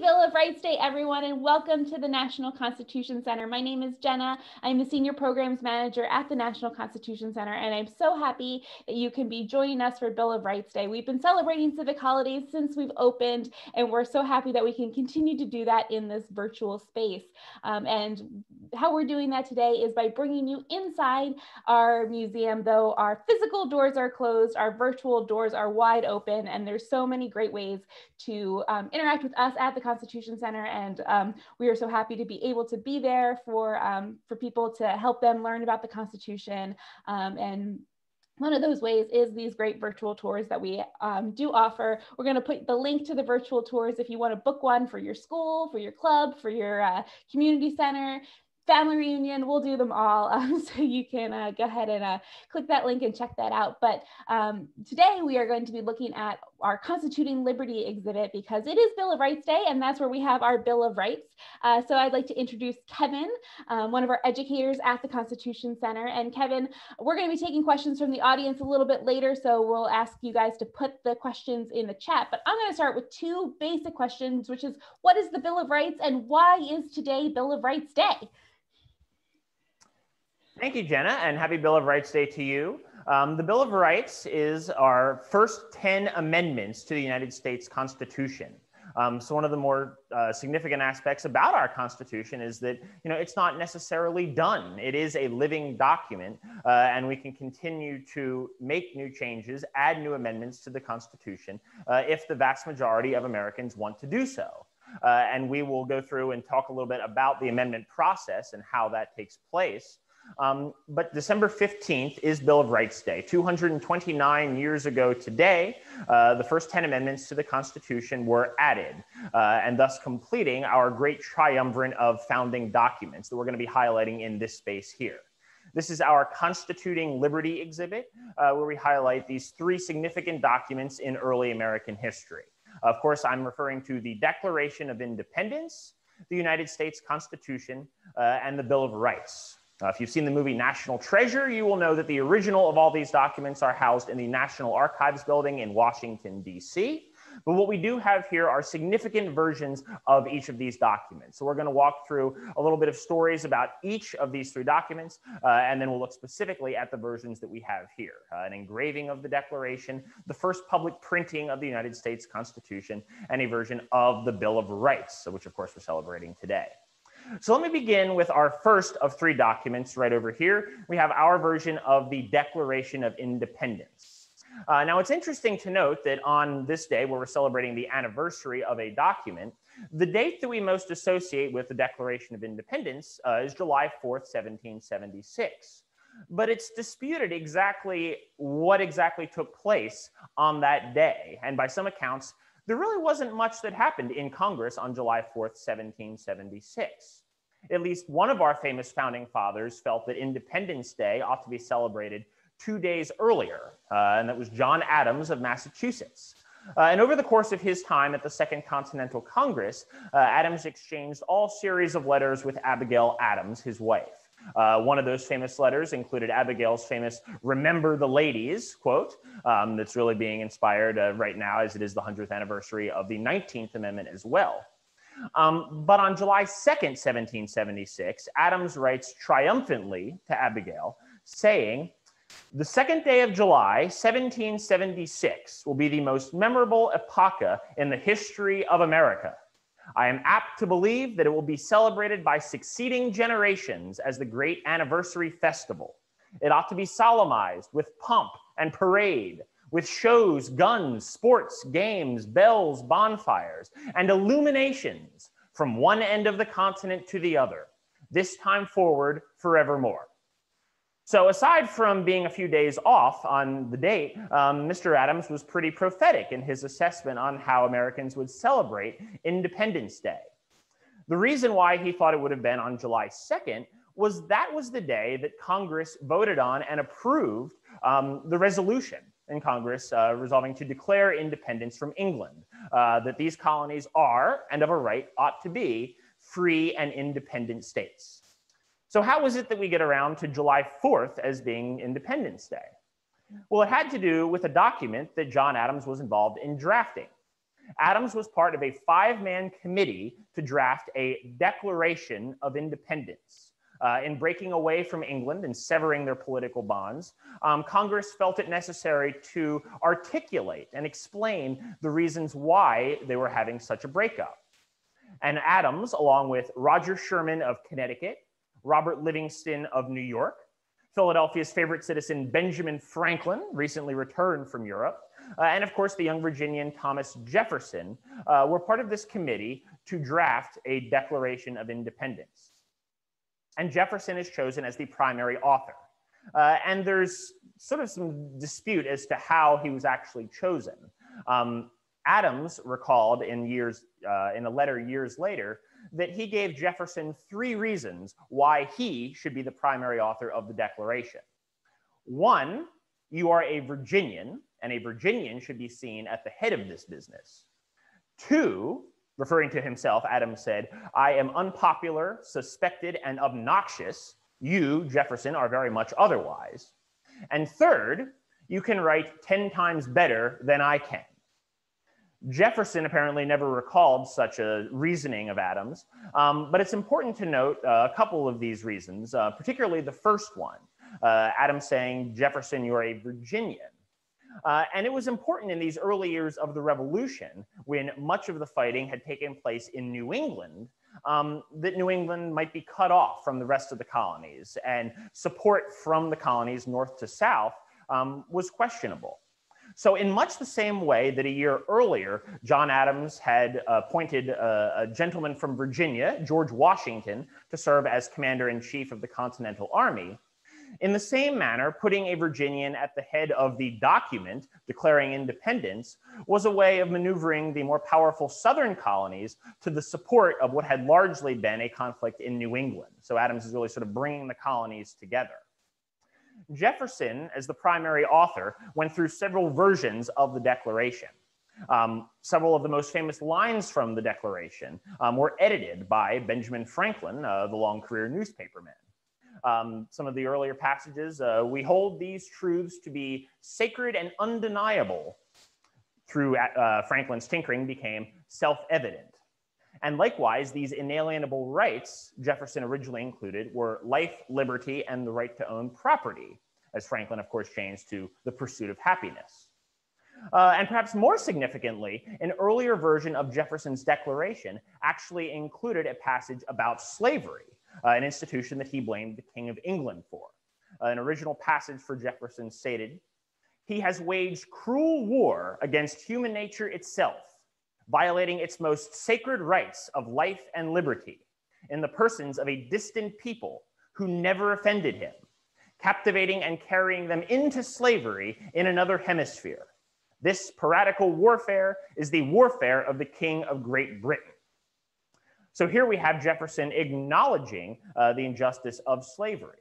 Bill of Rights Day, everyone, and welcome to the National Constitution Center. My name is Jenna. I'm the Senior Programs Manager at the National Constitution Center, and I'm so happy that you can be joining us for Bill of Rights Day. We've been celebrating civic holidays since we've opened, and we're so happy that we can continue to do that in this virtual space. Um, and how we're doing that today is by bringing you inside our museum, though our physical doors are closed, our virtual doors are wide open, and there's so many great ways to um, interact with us at the Constitution Center. And um, we are so happy to be able to be there for, um, for people to help them learn about the Constitution. Um, and one of those ways is these great virtual tours that we um, do offer. We're going to put the link to the virtual tours if you want to book one for your school, for your club, for your uh, community center family reunion we'll do them all um, so you can uh, go ahead and uh, click that link and check that out but um, today we are going to be looking at our constituting liberty exhibit because it is bill of rights day and that's where we have our bill of rights. Uh, so i'd like to introduce kevin um, one of our educators at the constitution center. And kevin we're going to be taking questions from the audience a little bit later so we'll ask you guys to put the questions in the chat. But i'm going to start with two basic questions which is what is the bill of rights and why is today bill of rights day Thank you, Jenna, and happy Bill of Rights Day to you. Um, the Bill of Rights is our first 10 amendments to the United States Constitution. Um, so one of the more uh, significant aspects about our Constitution is that you know it's not necessarily done. It is a living document, uh, and we can continue to make new changes, add new amendments to the Constitution uh, if the vast majority of Americans want to do so. Uh, and we will go through and talk a little bit about the amendment process and how that takes place. Um, but December 15th is Bill of Rights Day. 229 years ago today, uh, the first 10 amendments to the Constitution were added, uh, and thus completing our great triumvirate of founding documents that we're going to be highlighting in this space here. This is our Constituting Liberty exhibit, uh, where we highlight these three significant documents in early American history. Of course, I'm referring to the Declaration of Independence, the United States Constitution, uh, and the Bill of Rights. Uh, if you've seen the movie National Treasure, you will know that the original of all these documents are housed in the National Archives building in Washington, D.C. But what we do have here are significant versions of each of these documents. So we're going to walk through a little bit of stories about each of these three documents, uh, and then we'll look specifically at the versions that we have here. Uh, an engraving of the Declaration, the first public printing of the United States Constitution, and a version of the Bill of Rights, which of course we're celebrating today. So let me begin with our first of three documents right over here. We have our version of the Declaration of Independence. Uh, now, it's interesting to note that on this day, where we're celebrating the anniversary of a document, the date that we most associate with the Declaration of Independence uh, is July 4th, 1776. But it's disputed exactly what exactly took place on that day. And by some accounts, there really wasn't much that happened in Congress on July 4th, 1776. At least one of our famous founding fathers felt that Independence Day ought to be celebrated two days earlier, uh, and that was John Adams of Massachusetts. Uh, and over the course of his time at the Second Continental Congress, uh, Adams exchanged all series of letters with Abigail Adams, his wife. Uh, one of those famous letters included Abigail's famous Remember the Ladies quote, um, that's really being inspired uh, right now as it is the 100th anniversary of the 19th Amendment as well. Um, but on July 2nd, 1776, Adams writes triumphantly to Abigail, saying, The second day of July, 1776, will be the most memorable epocha in the history of America. I am apt to believe that it will be celebrated by succeeding generations as the great anniversary festival. It ought to be solemnized with pomp and parade, with shows, guns, sports, games, bells, bonfires, and illuminations from one end of the continent to the other, this time forward forevermore. So, aside from being a few days off on the date, um, Mr. Adams was pretty prophetic in his assessment on how Americans would celebrate Independence Day. The reason why he thought it would have been on July 2nd was that was the day that Congress voted on and approved um, the resolution in Congress uh, resolving to declare independence from England, uh, that these colonies are, and of a right ought to be, free and independent states. So how was it that we get around to July 4th as being Independence Day? Well, it had to do with a document that John Adams was involved in drafting. Adams was part of a five man committee to draft a Declaration of Independence. Uh, in breaking away from England and severing their political bonds, um, Congress felt it necessary to articulate and explain the reasons why they were having such a breakup. And Adams, along with Roger Sherman of Connecticut, Robert Livingston of New York, Philadelphia's favorite citizen Benjamin Franklin, recently returned from Europe, uh, and of course the young Virginian Thomas Jefferson, uh, were part of this committee to draft a Declaration of Independence and Jefferson is chosen as the primary author. Uh, and there's sort of some dispute as to how he was actually chosen. Um, Adams recalled in years uh, in a letter years later that he gave Jefferson three reasons why he should be the primary author of the Declaration. One, you are a Virginian, and a Virginian should be seen at the head of this business. Two, Referring to himself, Adams said, I am unpopular, suspected, and obnoxious. You, Jefferson, are very much otherwise. And third, you can write 10 times better than I can. Jefferson apparently never recalled such a reasoning of Adams, um, but it's important to note uh, a couple of these reasons, uh, particularly the first one. Uh, Adams saying, Jefferson, you're a Virginian. Uh, and it was important in these early years of the revolution, when much of the fighting had taken place in New England, um, that New England might be cut off from the rest of the colonies, and support from the colonies north to south um, was questionable. So, in much the same way that a year earlier, John Adams had uh, appointed a, a gentleman from Virginia, George Washington, to serve as commander in chief of the Continental Army, in the same manner, putting a Virginian at the head of the document declaring independence was a way of maneuvering the more powerful Southern colonies to the support of what had largely been a conflict in New England. So Adams is really sort of bringing the colonies together. Jefferson, as the primary author, went through several versions of the Declaration. Um, several of the most famous lines from the Declaration um, were edited by Benjamin Franklin, uh, the long career newspaperman um, some of the earlier passages, uh, we hold these truths to be sacred and undeniable through uh, Franklin's tinkering became self-evident. And likewise, these inalienable rights Jefferson originally included were life, liberty, and the right to own property, as Franklin, of course, changed to the pursuit of happiness. Uh, and perhaps more significantly, an earlier version of Jefferson's Declaration actually included a passage about slavery, uh, an institution that he blamed the King of England for. Uh, an original passage for Jefferson stated, he has waged cruel war against human nature itself, violating its most sacred rights of life and liberty in the persons of a distant people who never offended him, captivating and carrying them into slavery in another hemisphere. This piratical warfare is the warfare of the King of Great Britain. So here we have Jefferson acknowledging uh, the injustice of slavery.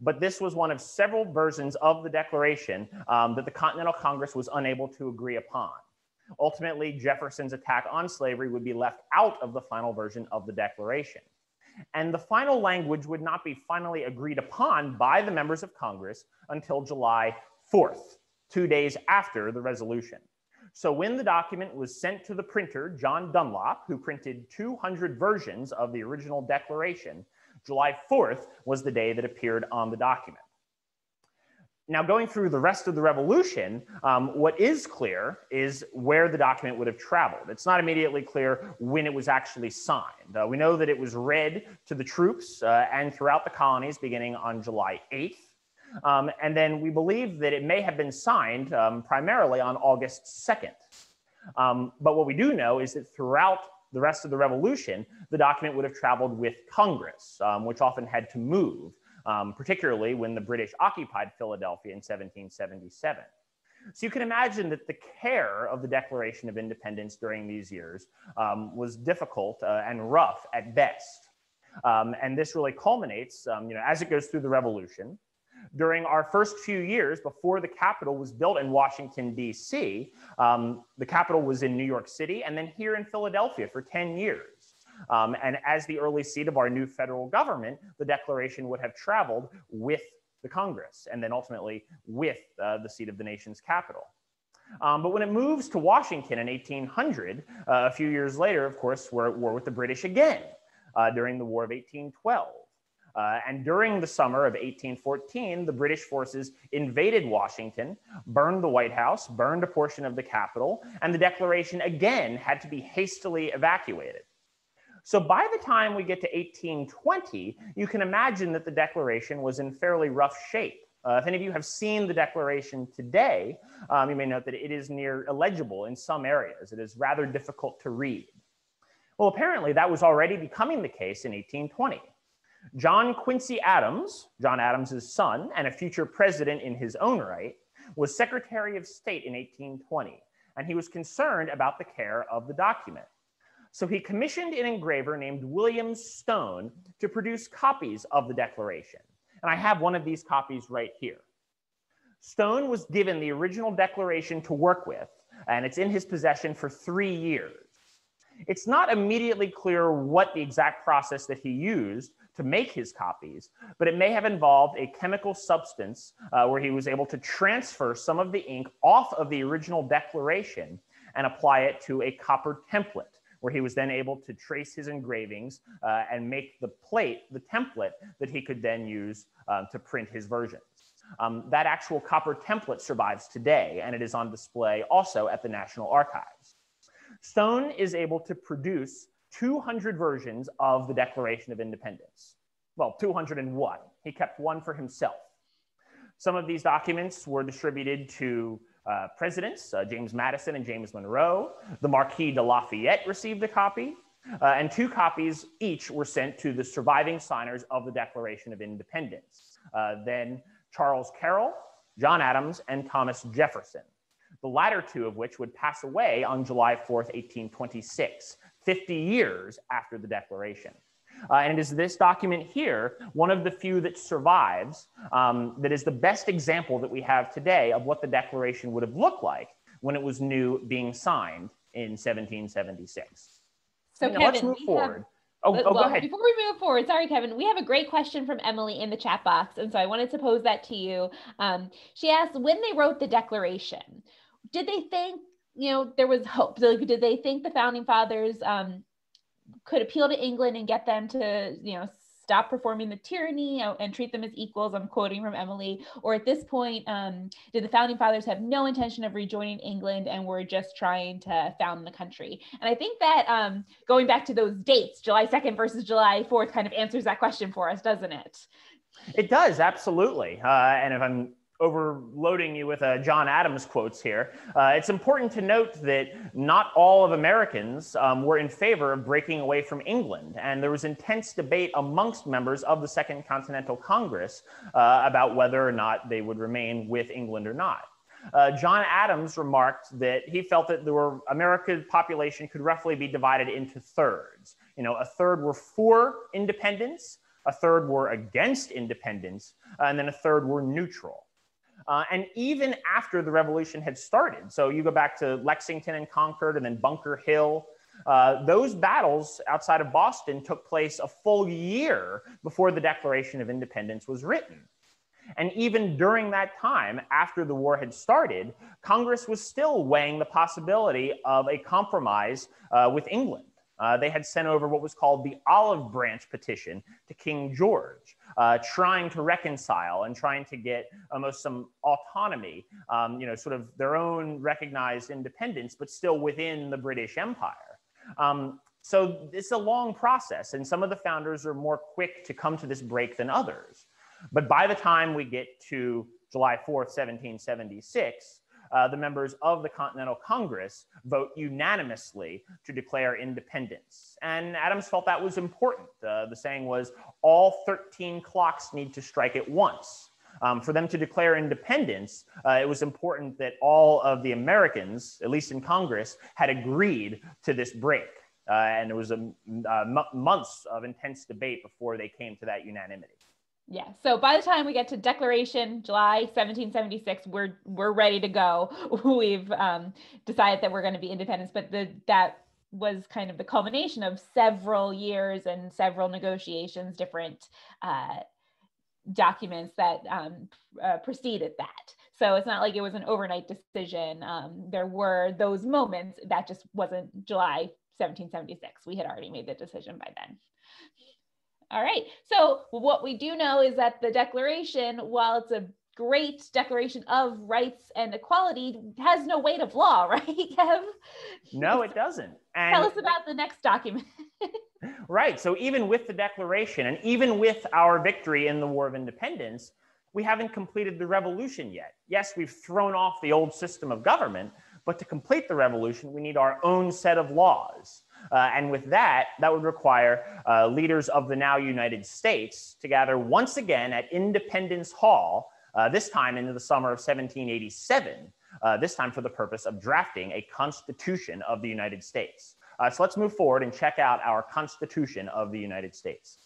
But this was one of several versions of the Declaration um, that the Continental Congress was unable to agree upon. Ultimately, Jefferson's attack on slavery would be left out of the final version of the Declaration. And the final language would not be finally agreed upon by the members of Congress until July 4th, two days after the resolution. So when the document was sent to the printer, John Dunlap, who printed 200 versions of the original declaration, July 4th was the day that appeared on the document. Now, going through the rest of the revolution, um, what is clear is where the document would have traveled. It's not immediately clear when it was actually signed. Uh, we know that it was read to the troops uh, and throughout the colonies beginning on July 8th. Um, and then we believe that it may have been signed um, primarily on August 2nd. Um, but what we do know is that throughout the rest of the revolution, the document would have traveled with Congress, um, which often had to move, um, particularly when the British occupied Philadelphia in 1777. So you can imagine that the care of the Declaration of Independence during these years um, was difficult uh, and rough at best. and this really culminates, you know, as it goes through the revolution, during our first few years before the Capitol was built in Washington, D.C. Um, the Capitol was in New York City and then here in Philadelphia for 10 years. Um, and as the early seat of our new federal government, the Declaration would have traveled with the Congress and then ultimately with uh, the seat of the nation's capital. Um, but when it moves to Washington in 1800, uh, a few years later, of course, we're at war with the British again uh, during the War of 1812. Uh, and during the summer of 1814, the British forces invaded Washington, burned the White House, burned a portion of the Capitol, and the Declaration again had to be hastily evacuated. So by the time we get to 1820, you can imagine that the Declaration was in fairly rough shape. Uh, if any of you have seen the Declaration today, um, you may note that it is near illegible in some areas. It is rather difficult to read. Well, apparently that was already becoming the case in 1820. John Quincy Adams, John Adams's son and a future president in his own right, was Secretary of State in 1820, and he was concerned about the care of the document. So he commissioned an engraver named William Stone to produce copies of the Declaration. And I have one of these copies right here. Stone was given the original Declaration to work with, and it's in his possession for three years. It's not immediately clear what the exact process that he used to make his copies, but it may have involved a chemical substance uh, where he was able to transfer some of the ink off of the original declaration and apply it to a copper template, where he was then able to trace his engravings uh, and make the plate, the template that he could then use uh, to print his versions. Um, that actual copper template survives today, and it is on display also at the National Archives. Stone is able to produce 200 versions of the Declaration of Independence. Well, 201. He kept one for himself. Some of these documents were distributed to uh, presidents, uh, James Madison and James Monroe. The Marquis de Lafayette received a copy, uh, and two copies each were sent to the surviving signers of the Declaration of Independence. Uh, then Charles Carroll, John Adams, and Thomas Jefferson the latter two of which would pass away on July 4th, 1826, 50 years after the Declaration. Uh, and it is this document here, one of the few that survives, um, that is the best example that we have today of what the Declaration would have looked like when it was new being signed in 1776. So, now, Kevin, let's move forward. Have- Oh, oh, well, go ahead. Before we move forward, sorry, Kevin, we have a great question from Emily in the chat box. And so I wanted to pose that to you. Um, she asked, when they wrote the Declaration, did they think you know there was hope like, did they think the founding fathers um, could appeal to england and get them to you know stop performing the tyranny and treat them as equals. I'm quoting from emily. Or at this point um, did the founding fathers have no intention of rejoining england and were just trying to found the country? And i think that um, going back to those dates july 2nd versus july 4th kind of answers that question for us doesn't it? It does absolutely. Uh, and if i'm overloading you with uh, John Adams quotes here. Uh, it's important to note that not all of Americans um, were in favor of breaking away from England, and there was intense debate amongst members of the Second Continental Congress uh, about whether or not they would remain with England or not. Uh, John Adams remarked that he felt that the American population could roughly be divided into thirds. You know, a third were for independence, a third were against independence, and then a third were neutral. Uh, and even after the revolution had started, so you go back to Lexington and Concord and then Bunker Hill, uh, those battles outside of Boston took place a full year before the Declaration of Independence was written. And even during that time, after the war had started, Congress was still weighing the possibility of a compromise uh, with England. Uh, they had sent over what was called the Olive Branch Petition to King George, uh, trying to reconcile and trying to get almost some autonomy, um, you know, sort of their own recognized independence, but still within the British Empire. Um, so it's a long process, and some of the founders are more quick to come to this break than others. But by the time we get to July 4th, 1776, uh, the members of the Continental Congress vote unanimously to declare independence. And Adams felt that was important. Uh, the saying was, all 13 clocks need to strike at once. Um, for them to declare independence, uh, it was important that all of the Americans, at least in Congress, had agreed to this break. Uh, and there was a, uh, months of intense debate before they came to that unanimity. Yeah. So by the time we get to Declaration, July 1776, we're we're ready to go. We've um, decided that we're going to be independent, but the that was kind of the culmination of several years and several negotiations, different uh, documents that um, uh, preceded that. So it's not like it was an overnight decision. Um, there were those moments that just wasn't July 1776. We had already made the decision by then. All right. So what we do know is that the Declaration, while it's a great declaration of rights and equality, has no weight of law, right, Kev? No, it doesn't. And Tell us about the next document. right. So even with the Declaration and even with our victory in the War of Independence, we haven't completed the revolution yet. Yes, we've thrown off the old system of government, but to complete the revolution, we need our own set of laws. Uh, and with that, that would require uh, leaders of the now United States to gather once again at Independence Hall, uh, this time into the summer of 1787, uh, this time for the purpose of drafting a Constitution of the United States. Uh, so let's move forward and check out our Constitution of the United States.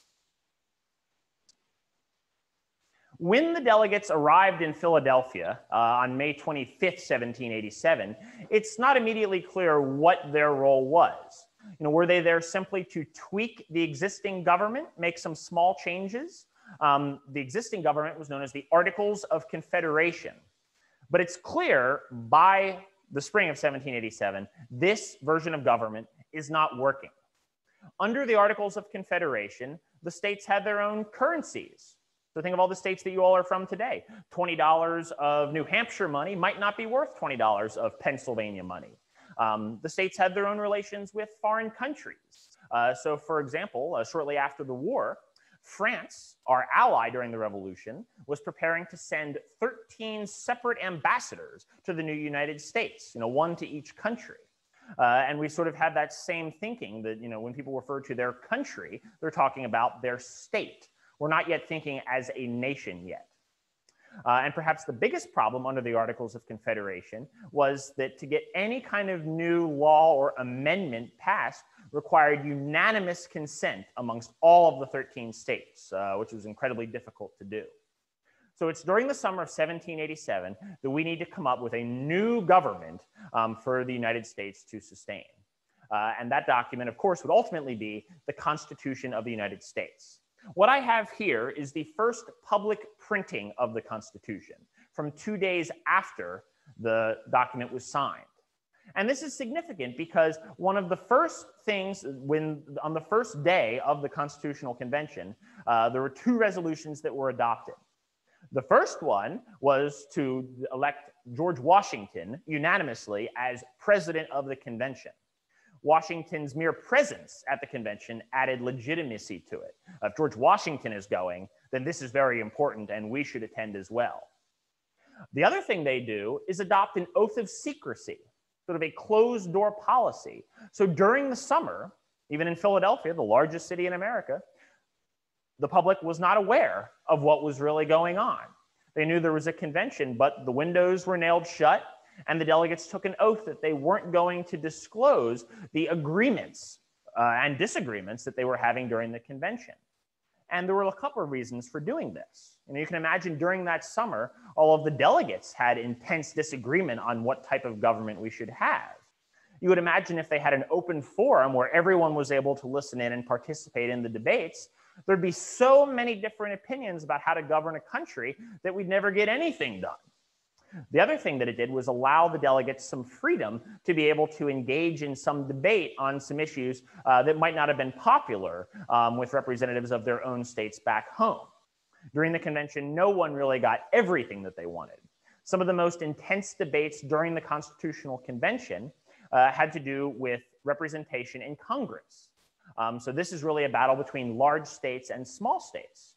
When the delegates arrived in Philadelphia uh, on May 25th, 1787, it's not immediately clear what their role was. You know, were they there simply to tweak the existing government, make some small changes? Um, the existing government was known as the Articles of Confederation. But it's clear by the spring of 1787, this version of government is not working. Under the Articles of Confederation, the states had their own currencies. So think of all the states that you all are from today. $20 of New Hampshire money might not be worth $20 of Pennsylvania money. Um, the states had their own relations with foreign countries. Uh, so, for example, uh, shortly after the war, France, our ally during the revolution, was preparing to send 13 separate ambassadors to the new United States, you know, one to each country. Uh, and we sort of had that same thinking that, you know, when people refer to their country, they're talking about their state. We're not yet thinking as a nation yet. Uh, and perhaps the biggest problem under the Articles of Confederation was that to get any kind of new law or amendment passed required unanimous consent amongst all of the 13 states, uh, which was incredibly difficult to do. So it's during the summer of 1787 that we need to come up with a new government um, for the United States to sustain. Uh, and that document, of course, would ultimately be the Constitution of the United States. What I have here is the first public printing of the Constitution from two days after the document was signed. And this is significant because one of the first things when on the first day of the Constitutional Convention, uh, there were two resolutions that were adopted. The first one was to elect George Washington unanimously as president of the convention. Washington's mere presence at the convention added legitimacy to it. If George Washington is going, then this is very important and we should attend as well. The other thing they do is adopt an oath of secrecy, sort of a closed door policy. So during the summer, even in Philadelphia, the largest city in America, the public was not aware of what was really going on. They knew there was a convention, but the windows were nailed shut and the delegates took an oath that they weren't going to disclose the agreements uh, and disagreements that they were having during the convention. And there were a couple of reasons for doing this. You, can imagine during that summer, all of the delegates had intense disagreement on what type of government we should have. You would imagine if they had an open forum where everyone was able to listen in and participate in the debates, there'd be so many different opinions about how to govern a country that we'd never get anything done. The other thing that it did was allow the delegates some freedom to be able to engage in some debate on some issues uh, that might not have been popular um, with representatives of their own states back home. During the convention, no one really got everything that they wanted. Some of the most intense debates during the Constitutional Convention uh, had to do with representation in Congress. Um, so this is really a battle between large states and small states.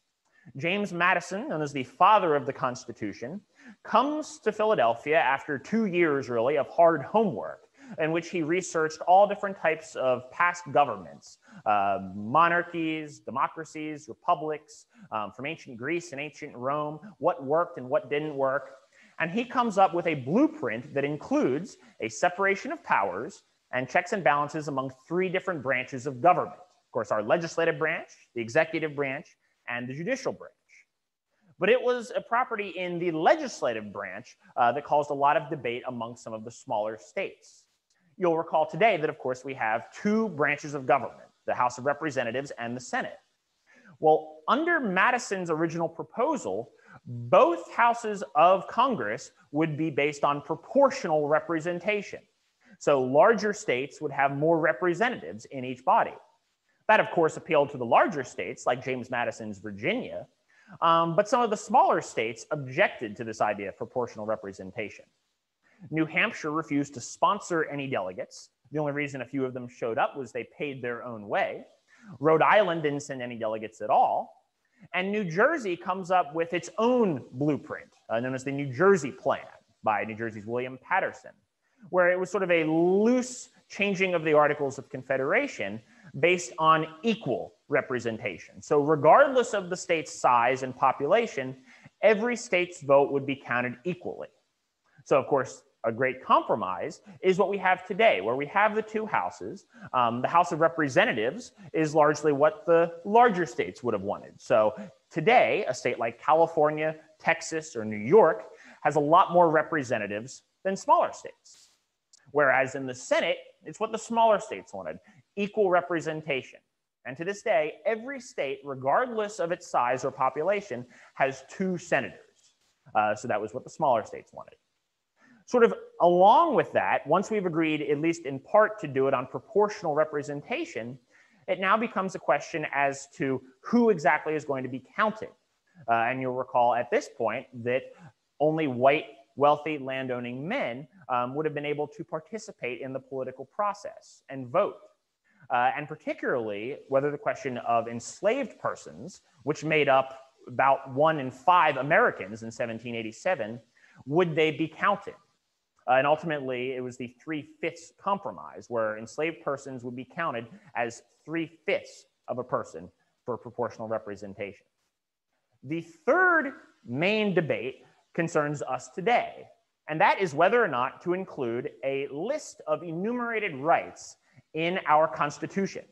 James Madison, known as the father of the Constitution, comes to Philadelphia after two years, really, of hard homework in which he researched all different types of past governments uh, monarchies, democracies, republics um, from ancient Greece and ancient Rome, what worked and what didn't work. And he comes up with a blueprint that includes a separation of powers and checks and balances among three different branches of government. Of course, our legislative branch, the executive branch, and the judicial branch. But it was a property in the legislative branch uh, that caused a lot of debate among some of the smaller states. You'll recall today that, of course, we have two branches of government the House of Representatives and the Senate. Well, under Madison's original proposal, both houses of Congress would be based on proportional representation. So larger states would have more representatives in each body. That, of course, appealed to the larger states like James Madison's Virginia, um, but some of the smaller states objected to this idea of proportional representation. New Hampshire refused to sponsor any delegates. The only reason a few of them showed up was they paid their own way. Rhode Island didn't send any delegates at all. And New Jersey comes up with its own blueprint, uh, known as the New Jersey Plan by New Jersey's William Paterson, where it was sort of a loose changing of the Articles of Confederation based on equal representation. So, regardless of the state's size and population, every state's vote would be counted equally. So, of course, a great compromise is what we have today, where we have the two houses. Um, the House of Representatives is largely what the larger states would have wanted. So, today, a state like California, Texas, or New York has a lot more representatives than smaller states. Whereas in the Senate, it's what the smaller states wanted equal representation. And to this day, every state, regardless of its size or population, has two senators. Uh, so that was what the smaller states wanted. Sort of along with that, once we've agreed, at least in part, to do it on proportional representation, it now becomes a question as to who exactly is going to be counted. Uh, and you'll recall at this point that only white, wealthy, landowning men um, would have been able to participate in the political process and vote. Uh, and particularly whether the question of enslaved persons, which made up about one in five Americans in 1787, would they be counted? Uh, and ultimately, it was the three fifths compromise, where enslaved persons would be counted as three fifths of a person for proportional representation. The third main debate concerns us today, and that is whether or not to include a list of enumerated rights in our Constitution.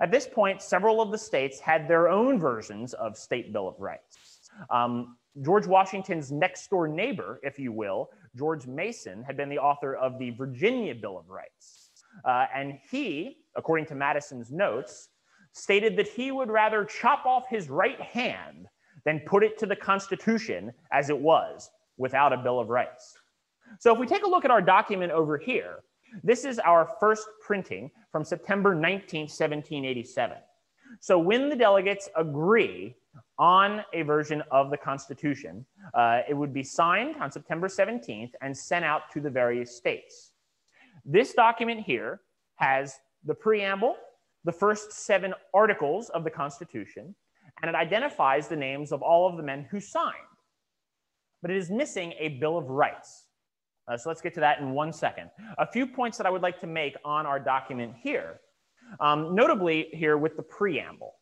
At this point, several of the states had their own versions of State Bill of Rights. Um, George Washington's next door neighbor, if you will, George Mason, had been the author of the Virginia Bill of Rights. Uh, and he, according to Madison's notes, stated that he would rather chop off his right hand than put it to the Constitution as it was without a Bill of Rights. So if we take a look at our document over here, this is our first printing from September 19, 1787. So when the delegates agree on a version of the Constitution, uh, it would be signed on September 17th and sent out to the various states. This document here has the preamble, the first seven articles of the Constitution, and it identifies the names of all of the men who signed. But it is missing a Bill of Rights. Uh, so let's get to that in one second. A few points that I would like to make on our document here. Um, notably here with the preamble.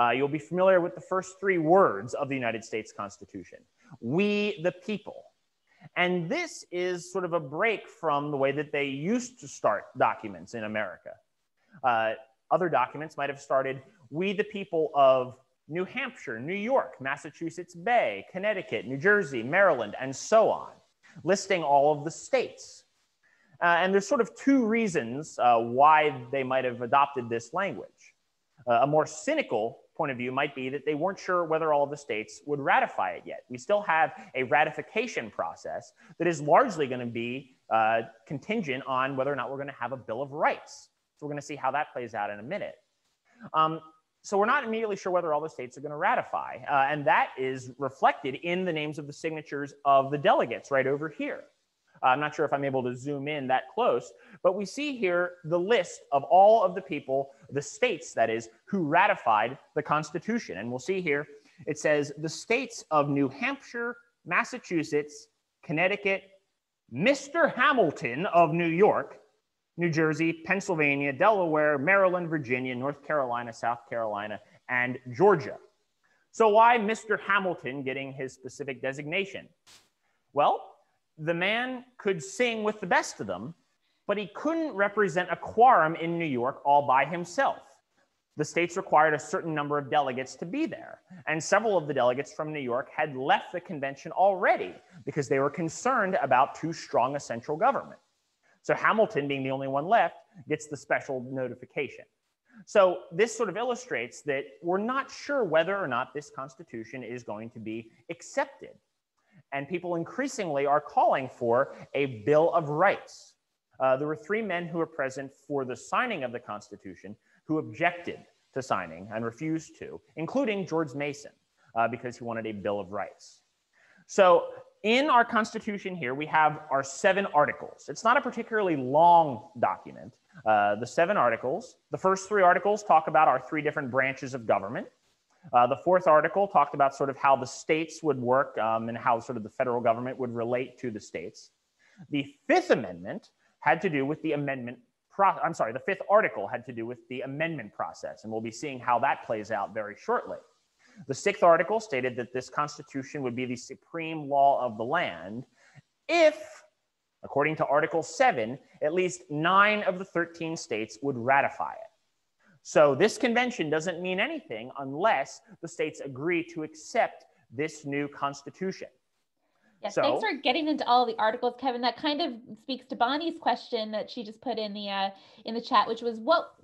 Uh, you'll be familiar with the first three words of the United States Constitution. We the people. And this is sort of a break from the way that they used to start documents in America. Uh, other documents might have started, we the people of New Hampshire, New York, Massachusetts Bay, Connecticut, New Jersey, Maryland, and so on listing all of the states. Uh, and there's sort of two reasons uh, why they might have adopted this language. Uh, a more cynical point of view might be that they weren't sure whether all of the states would ratify it yet. We still have a ratification process that is largely going to be uh, contingent on whether or not we're going to have a Bill of Rights. So we're going to see how that plays out in a minute. Um, so we're not immediately sure whether all the states are going to ratify. Uh, and that is reflected in the names of the signatures of the delegates right over here. Uh, I'm not sure if I'm able to zoom in that close, but we see here the list of all of the people, the states, that is, who ratified the Constitution. And we'll see here it says the states of New Hampshire, Massachusetts, Connecticut, Mr. Hamilton of New York, New Jersey, Pennsylvania, Delaware, Maryland, Virginia, North Carolina, South Carolina, and Georgia. So, why Mr. Hamilton getting his specific designation? Well, the man could sing with the best of them, but he couldn't represent a quorum in New York all by himself. The states required a certain number of delegates to be there, and several of the delegates from New York had left the convention already because they were concerned about too strong a central government. So Hamilton, being the only one left, gets the special notification. So this sort of illustrates that we're not sure whether or not this Constitution is going to be accepted. And people increasingly are calling for a Bill of Rights. Uh, there were three men who were present for the signing of the Constitution who objected to signing and refused to, including George Mason, uh, because he wanted a Bill of Rights. So in our Constitution here, we have our seven articles. It's not a particularly long document. Uh, the seven articles, the first three articles talk about our three different branches of government. Uh, the fourth article talked about sort of how the states would work um, and how sort of the federal government would relate to the states. The Fifth Amendment had to do with the amendment. Pro- I'm sorry, the fifth article had to do with the amendment process, and we'll be seeing how that plays out very shortly. The sixth article stated that this constitution would be the supreme law of the land if, according to Article 7, at least nine of the 13 states would ratify it. So this convention doesn't mean anything unless the states agree to accept this new constitution. Yes, so, thanks for getting into all the articles, Kevin. That kind of speaks to Bonnie's question that she just put in the uh, in the chat, which was what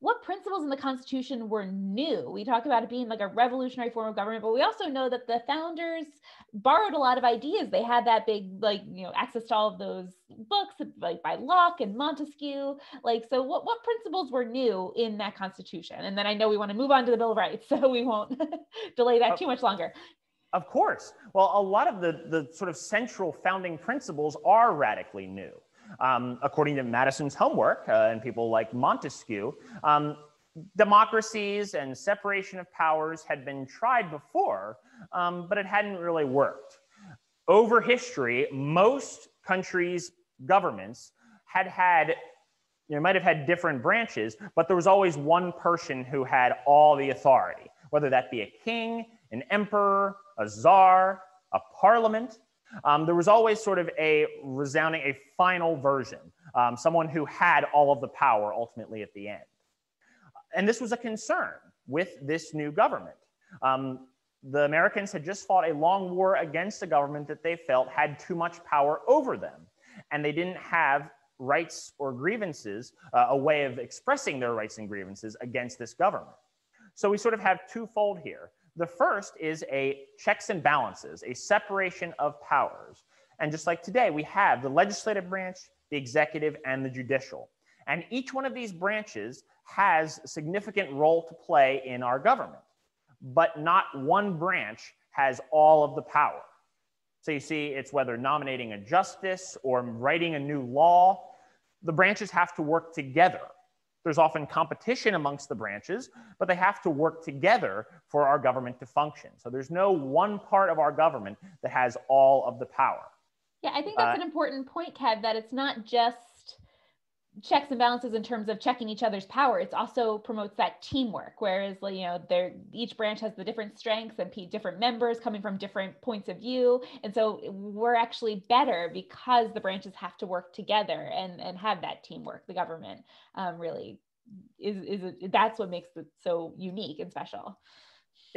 what principles in the Constitution were new? We talk about it being like a revolutionary form of government, but we also know that the founders borrowed a lot of ideas. They had that big, like, you know, access to all of those books, like by Locke and Montesquieu. Like, so what, what principles were new in that Constitution? And then I know we want to move on to the Bill of Rights, so we won't delay that too much longer. Of course. Well, a lot of the, the sort of central founding principles are radically new. Um, according to Madison's homework uh, and people like Montesquieu, um, democracies and separation of powers had been tried before, um, but it hadn't really worked. Over history, most countries' governments had had, you know, might have had different branches, but there was always one person who had all the authority, whether that be a king, an emperor, a czar, a parliament. Um, there was always sort of a resounding, a final version, um, someone who had all of the power ultimately at the end. And this was a concern with this new government. Um, the Americans had just fought a long war against a government that they felt had too much power over them. And they didn't have rights or grievances, uh, a way of expressing their rights and grievances against this government. So we sort of have twofold here. The first is a checks and balances, a separation of powers. And just like today, we have the legislative branch, the executive, and the judicial. And each one of these branches has a significant role to play in our government, but not one branch has all of the power. So you see, it's whether nominating a justice or writing a new law, the branches have to work together. There's often competition amongst the branches, but they have to work together for our government to function. So there's no one part of our government that has all of the power. Yeah, I think that's uh, an important point, Kev, that it's not just checks and balances in terms of checking each other's power. It also promotes that teamwork whereas you know there each branch has the different strengths and different members coming from different points of view. And so we're actually better because the branches have to work together and and have that teamwork. The government um, really is is a, that's what makes it so unique and special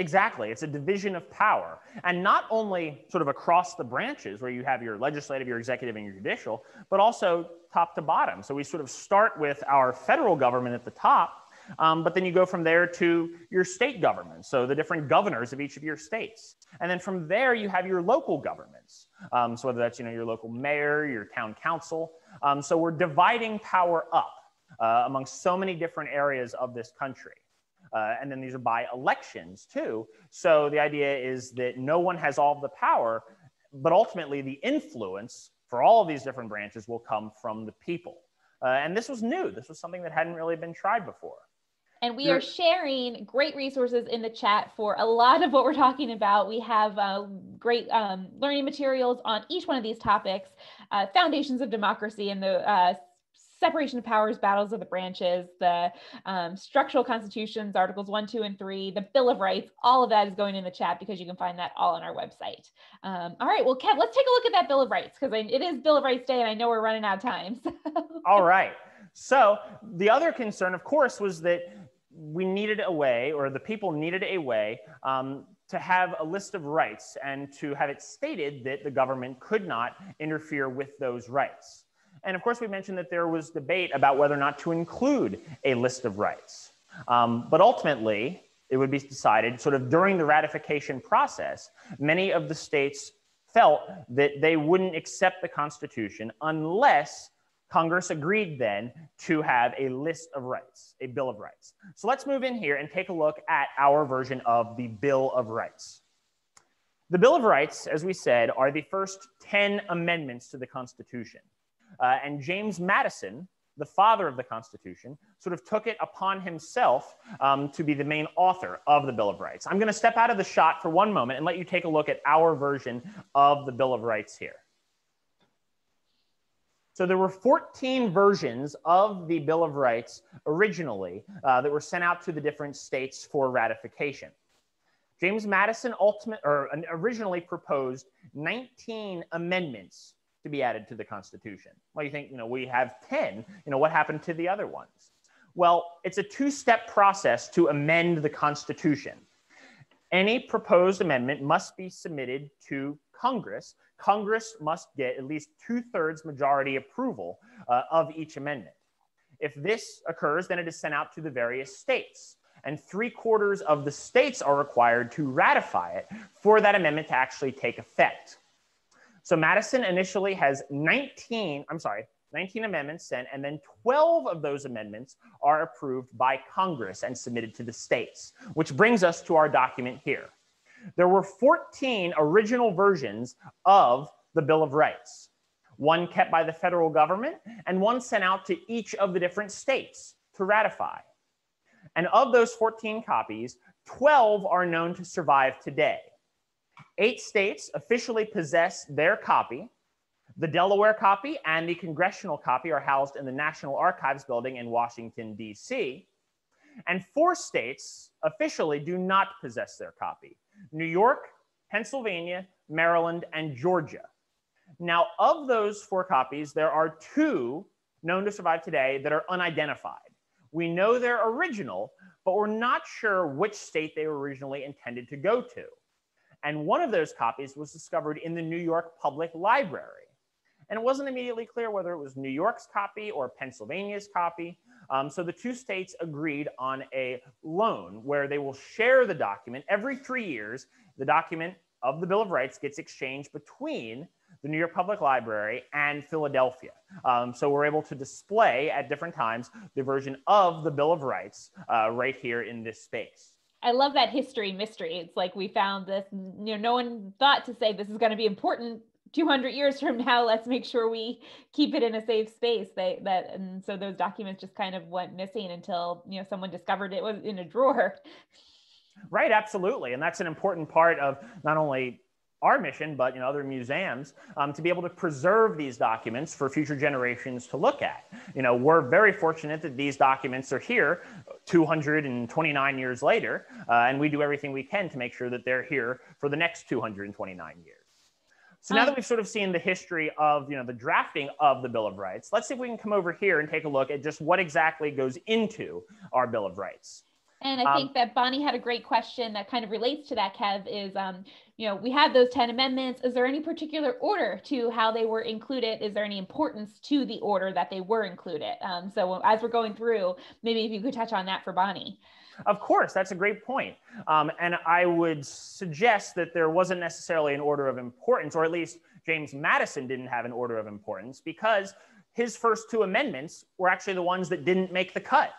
Exactly. It's a division of power. And not only sort of across the branches where you have your legislative, your executive, and your judicial, but also top to bottom. So we sort of start with our federal government at the top, um, but then you go from there to your state government. So the different governors of each of your states. And then from there, you have your local governments. Um, so whether that's you know, your local mayor, your town council. Um, so we're dividing power up uh, amongst so many different areas of this country. Uh, and then these are by elections too. So the idea is that no one has all the power, but ultimately the influence for all of these different branches will come from the people. Uh, and this was new. This was something that hadn't really been tried before. And we are sharing great resources in the chat for a lot of what we're talking about. We have uh, great um, learning materials on each one of these topics, uh, foundations of democracy and the uh, separation of powers, battles of the branches, the um, structural constitutions, articles one, two, and three, the Bill of Rights, all of that is going in the chat because you can find that all on our website. Um, all right, well, Kev, let's take a look at that Bill of Rights because it is Bill of Rights Day and I know we're running out of time. So. all right. So the other concern, of course, was that we needed a way, or the people needed a way, um, to have a list of rights and to have it stated that the government could not interfere with those rights. And of course, we mentioned that there was debate about whether or not to include a list of rights. Um, but ultimately, it would be decided sort of during the ratification process, many of the states felt that they wouldn't accept the Constitution unless Congress agreed then to have a list of rights, a Bill of Rights. So let's move in here and take a look at our version of the Bill of Rights. The Bill of Rights, as we said, are the first 10 amendments to the Constitution. Uh, and James Madison, the father of the Constitution, sort of took it upon himself um, to be the main author of the Bill of Rights. I'm going to step out of the shot for one moment and let you take a look at our version of the Bill of Rights here. So there were 14 versions of the Bill of Rights originally uh, that were sent out to the different states for ratification. James Madison ultimate, or originally proposed 19 amendments to be added to the Constitution. Well, you think, you know, we have 10, you know, what happened to the other ones? Well, it's a two step process to amend the Constitution. Any proposed amendment must be submitted to Congress. Congress must get at least two thirds majority approval uh, of each amendment. If this occurs, then it is sent out to the various states. And three quarters of the states are required to ratify it for that amendment to actually take effect. So Madison initially has 19, I'm sorry, 19 amendments sent, and then 12 of those amendments are approved by Congress and submitted to the states, which brings us to our document here. There were 14 original versions of the Bill of Rights, one kept by the federal government and one sent out to each of the different states to ratify. And of those 14 copies, 12 are known to survive today. Eight states officially possess their copy. The Delaware copy and the congressional copy are housed in the National Archives building in Washington, D.C. And four states officially do not possess their copy New York, Pennsylvania, Maryland, and Georgia. Now, of those four copies, there are two known to survive today that are unidentified. We know they're original, but we're not sure which state they were originally intended to go to. And one of those copies was discovered in the New York Public Library. And it wasn't immediately clear whether it was New York's copy or Pennsylvania's copy. Um, so the two states agreed on a loan where they will share the document every three years. The document of the Bill of Rights gets exchanged between the New York Public Library and Philadelphia. Um, so we're able to display at different times the version of the Bill of Rights uh, right here in this space. I love that history mystery. It's like we found this, you know, no one thought to say this is going to be important 200 years from now. Let's make sure we keep it in a safe space. They, that and so those documents just kind of went missing until you know someone discovered it was in a drawer. Right, absolutely, and that's an important part of not only our mission, but in other museums, um, to be able to preserve these documents for future generations to look at. You know, we're very fortunate that these documents are here 229 years later, uh, and we do everything we can to make sure that they're here for the next 229 years. So now that um, we've sort of seen the history of you know the drafting of the Bill of Rights, let's see if we can come over here and take a look at just what exactly goes into our Bill of Rights. And I um, think that Bonnie had a great question that kind of relates to that, Kev, is, um, you know, we have those 10 amendments. Is there any particular order to how they were included? Is there any importance to the order that they were included? Um, so as we're going through, maybe if you could touch on that for Bonnie. Of course, that's a great point. Um, and I would suggest that there wasn't necessarily an order of importance, or at least James Madison didn't have an order of importance because his first two amendments were actually the ones that didn't make the cut.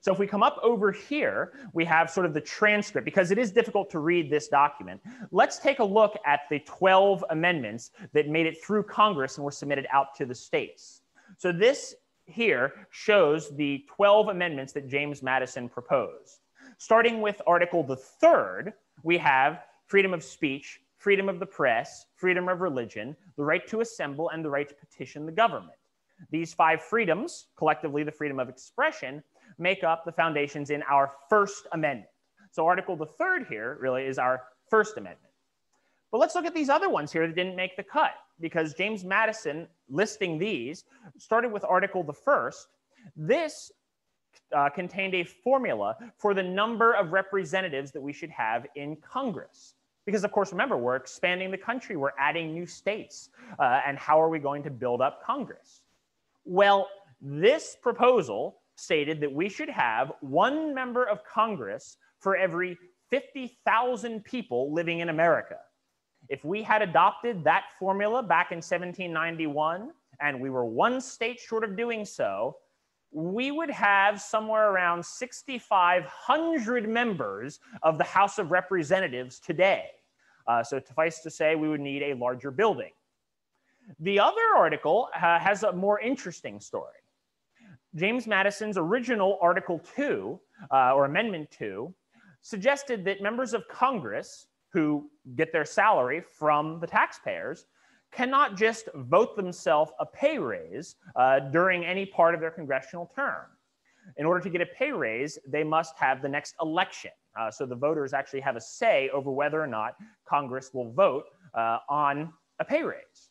So if we come up over here, we have sort of the transcript because it is difficult to read this document. Let's take a look at the 12 amendments that made it through Congress and were submitted out to the states. So this here shows the 12 amendments that James Madison proposed. Starting with Article the third, we have freedom of speech, freedom of the press, freedom of religion, the right to assemble, and the right to petition the government. These five freedoms, collectively the freedom of expression, make up the foundations in our First Amendment. So Article the third here really is our First Amendment. But let's look at these other ones here that didn't make the cut because James Madison listing these started with Article the first. This uh, contained a formula for the number of representatives that we should have in Congress. Because, of course, remember, we're expanding the country, we're adding new states. Uh, and how are we going to build up Congress? Well, this proposal stated that we should have one member of Congress for every 50,000 people living in America. If we had adopted that formula back in 1791, and we were one state short of doing so, we would have somewhere around 6,500 members of the House of Representatives today. Uh, so suffice to say, we would need a larger building. The other article uh, has a more interesting story. James Madison's original Article 2, uh, or Amendment 2, suggested that members of Congress who get their salary from the taxpayers cannot just vote themselves a pay raise uh, during any part of their congressional term. In order to get a pay raise, they must have the next election. Uh, so the voters actually have a say over whether or not Congress will vote uh, on a pay raise.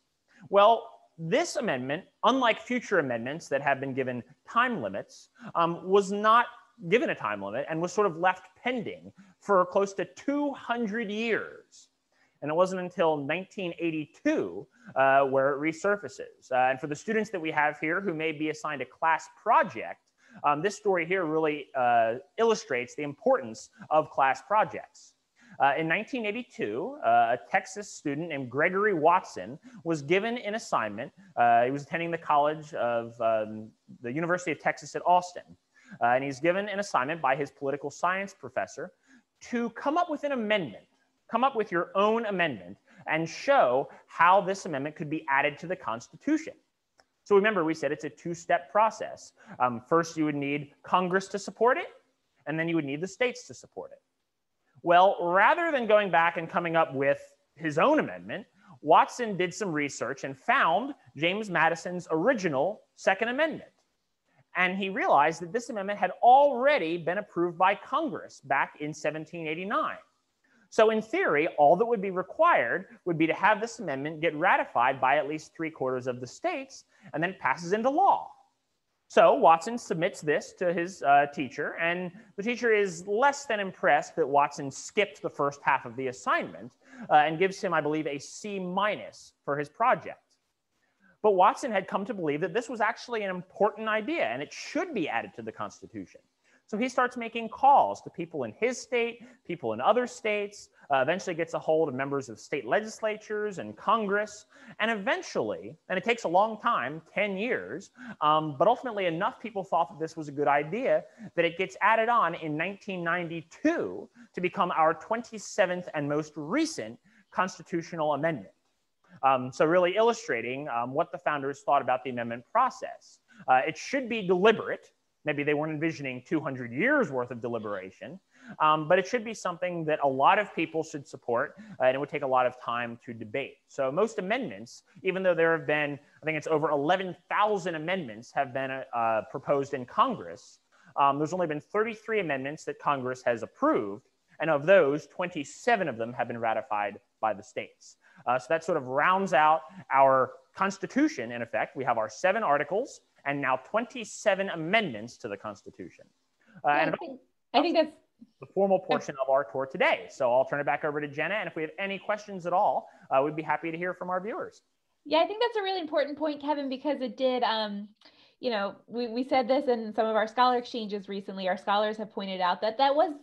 Well, this amendment, unlike future amendments that have been given time limits, um, was not given a time limit and was sort of left pending for close to 200 years. And it wasn't until 1982 uh, where it resurfaces. Uh, and for the students that we have here who may be assigned a class project, um, this story here really uh, illustrates the importance of class projects. Uh, in 1982, uh, a Texas student named Gregory Watson was given an assignment. Uh, he was attending the College of um, the University of Texas at Austin. Uh, and he's given an assignment by his political science professor to come up with an amendment, come up with your own amendment and show how this amendment could be added to the Constitution. So remember, we said it's a two-step process. Um, first, you would need Congress to support it, and then you would need the states to support it. Well, rather than going back and coming up with his own amendment, Watson did some research and found James Madison's original Second Amendment. And he realized that this amendment had already been approved by Congress back in 1789. So, in theory, all that would be required would be to have this amendment get ratified by at least three quarters of the states, and then it passes into law. So Watson submits this to his uh, teacher, and the teacher is less than impressed that Watson skipped the first half of the assignment uh, and gives him, I believe, a C minus for his project. But Watson had come to believe that this was actually an important idea and it should be added to the Constitution. So he starts making calls to people in his state, people in other states, uh, eventually gets a hold of members of state legislatures and Congress, and eventually, and it takes a long time 10 years, um, but ultimately enough people thought that this was a good idea that it gets added on in 1992 to become our 27th and most recent constitutional amendment. Um, so, really illustrating um, what the founders thought about the amendment process. Uh, it should be deliberate. Maybe they weren't envisioning 200 years worth of deliberation, um, but it should be something that a lot of people should support, uh, and it would take a lot of time to debate. So most amendments, even though there have been, I think it's over 11,000 amendments have been uh, proposed in Congress, um, there's only been 33 amendments that Congress has approved, and of those, 27 of them have been ratified by the states. Uh, so that sort of rounds out our Constitution, in effect. We have our seven articles, and now 27 amendments to the Constitution. Uh, yeah, and I think, I think that's the formal portion of our tour today. So I'll turn it back over to Jenna. And if we have any questions at all, uh, we'd be happy to hear from our viewers. Yeah, I think that's a really important point, Kevin, because it did, um, you know, we, we said this in some of our scholar exchanges recently. Our scholars have pointed out that that was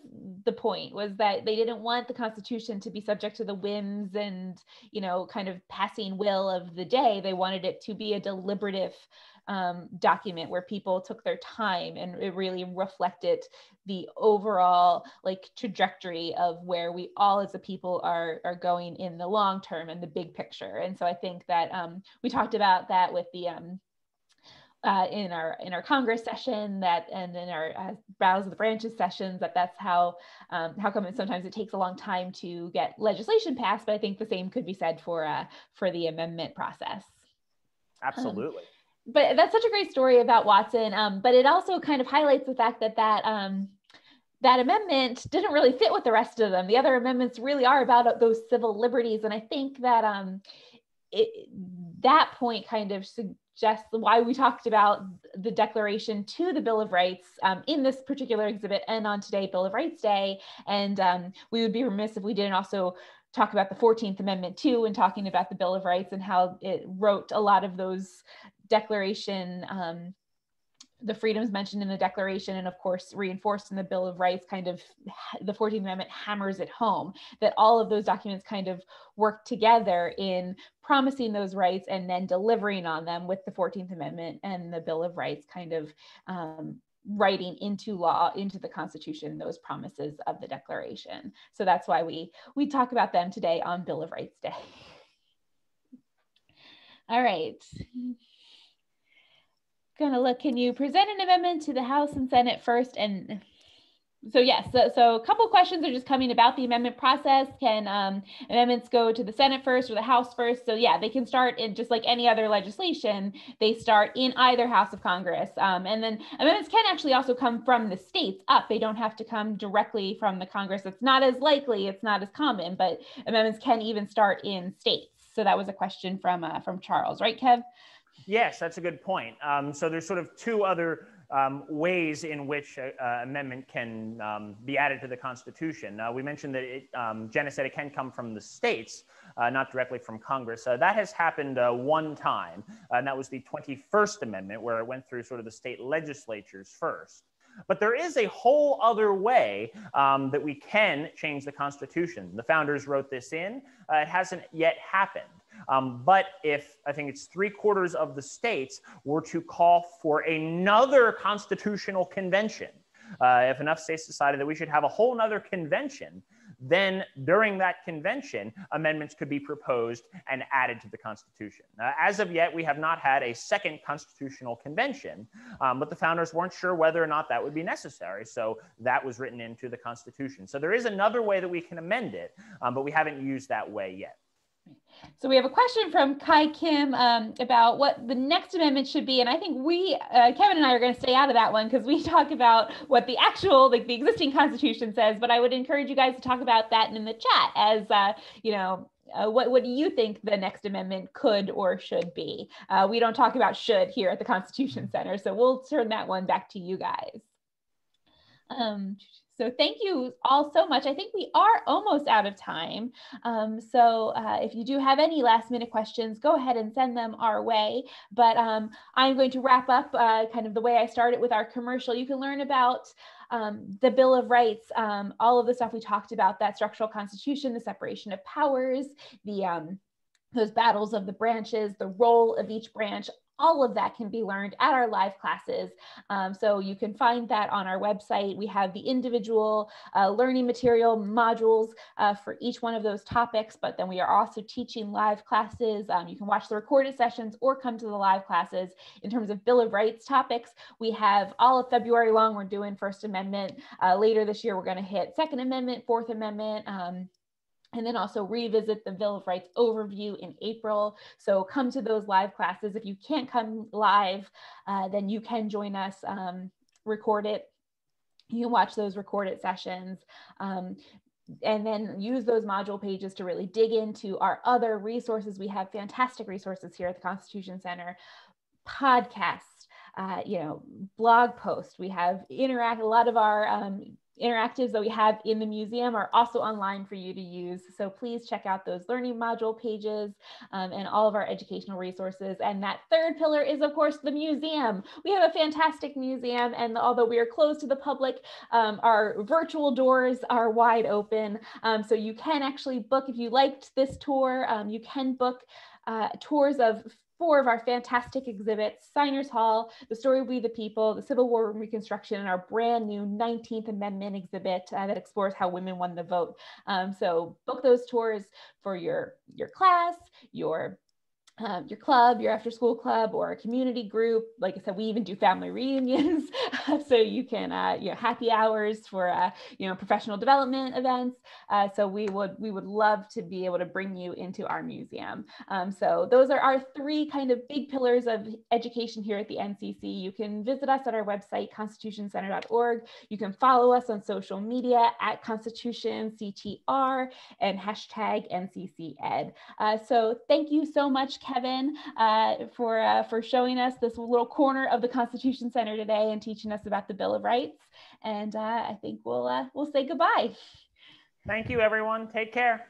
the point was that they didn't want the constitution to be subject to the whims and you know kind of passing will of the day they wanted it to be a deliberative um, document where people took their time and it really reflected the overall like trajectory of where we all as a people are are going in the long term and the big picture and so i think that um, we talked about that with the um, uh, in our in our Congress session that and in our uh, browse of the branches sessions that that's how um, how come sometimes it takes a long time to get legislation passed but I think the same could be said for uh, for the amendment process. Absolutely. Um, but that's such a great story about Watson. Um, but it also kind of highlights the fact that that um, that amendment didn't really fit with the rest of them. The other amendments really are about those civil liberties, and I think that um, it, that point kind of suggests why we talked about the Declaration to the Bill of Rights um, in this particular exhibit and on today, Bill of Rights Day. And um, we would be remiss if we didn't also talk about the 14th Amendment too, and talking about the Bill of Rights and how it wrote a lot of those Declaration. Um, the freedoms mentioned in the Declaration and, of course, reinforced in the Bill of Rights, kind of the 14th Amendment hammers it home that all of those documents kind of work together in promising those rights and then delivering on them with the 14th Amendment and the Bill of Rights kind of um, writing into law into the constitution those promises of the declaration so that's why we we talk about them today on bill of rights day all right gonna look, can you present an amendment to the House and Senate first? And so yes, so, so a couple questions are just coming about the amendment process. Can um, amendments go to the Senate first or the House first? So yeah, they can start in just like any other legislation, they start in either House of Congress. Um, and then amendments can actually also come from the states up. They don't have to come directly from the Congress. It's not as likely, it's not as common, but amendments can even start in states. So that was a question from uh, from Charles, right, Kev? Yes, that's a good point. Um, so there's sort of two other um, ways in which an amendment can um, be added to the Constitution. Uh, we mentioned that it, Jenna said it can come from the states, uh, not directly from Congress. Uh, that has happened uh, one time, and that was the 21st Amendment, where it went through sort of the state legislatures first. But there is a whole other way um, that we can change the Constitution. The founders wrote this in. Uh, it hasn't yet happened. Um, but if I think it's three quarters of the states were to call for another constitutional convention, uh, if enough states decided that we should have a whole nother convention, then during that convention, amendments could be proposed and added to the Constitution. As of yet, we have not had a second constitutional convention, um, but the founders weren't sure whether or not that would be necessary. So that was written into the Constitution. So there is another way that we can amend it, um, but we haven't used that way yet. So we have a question from Kai Kim um, about what the next amendment should be, and I think we, uh, Kevin and I, are going to stay out of that one because we talk about what the actual, like the existing Constitution says. But I would encourage you guys to talk about that in the chat, as uh, you know, uh, what, what do you think the next amendment could or should be? Uh, we don't talk about should here at the Constitution Center, so we'll turn that one back to you guys. Um, so thank you all so much. I think we are almost out of time. Um, so uh, if you do have any last minute questions, go ahead and send them our way. But um, I'm going to wrap up uh, kind of the way I started with our commercial. You can learn about um, the Bill of Rights, um, all of the stuff we talked about, that structural constitution, the separation of powers, the um, those battles of the branches, the role of each branch, all of that can be learned at our live classes. Um, so you can find that on our website. We have the individual uh, learning material modules uh, for each one of those topics, but then we are also teaching live classes. Um, you can watch the recorded sessions or come to the live classes. In terms of Bill of Rights topics, we have all of February long, we're doing First Amendment. Uh, later this year, we're gonna hit Second Amendment, Fourth Amendment, um, and then also revisit the Bill of Rights overview in April. So come to those live classes. If you can't come live, uh, then you can join us, um, record it. You can watch those recorded sessions. Um, and then use those module pages to really dig into our other resources. We have fantastic resources here at the Constitution Center, podcasts, uh, you know, blog posts. We have interact a lot of our um, interactives that we have in the museum are also online for you to use. So please check out those learning module pages um, and all of our educational resources. And that third pillar is of course the museum. We have a fantastic museum and although we are closed to the public, um, our virtual doors are wide open. Um, so you can actually book, if you liked this tour, um, you can book uh, tours of four of our fantastic exhibits, Signers Hall, The Story We the People, the Civil War Reconstruction, and our brand new 19th Amendment exhibit uh, that explores how women won the vote. Um, so book those tours for your, your class, your um, your club, your after school club, or a community group. Like I said, we even do family reunions. so you can, uh, you know, happy hours for, uh, you know, professional development events. Uh, so we would, we would love to be able to bring you into our museum. Um, so those are our three kind of big pillars of education here at the NCC. You can visit us at our website, constitutioncenter.org. You can follow us on social media at constitutionctr and hashtag NCCEd. Uh, so thank you so much, Kevin, uh, for, uh, for showing us this little corner of the Constitution Center today and teaching us about the Bill of Rights. And uh, I think we'll, uh, we'll say goodbye. Thank you, everyone. Take care.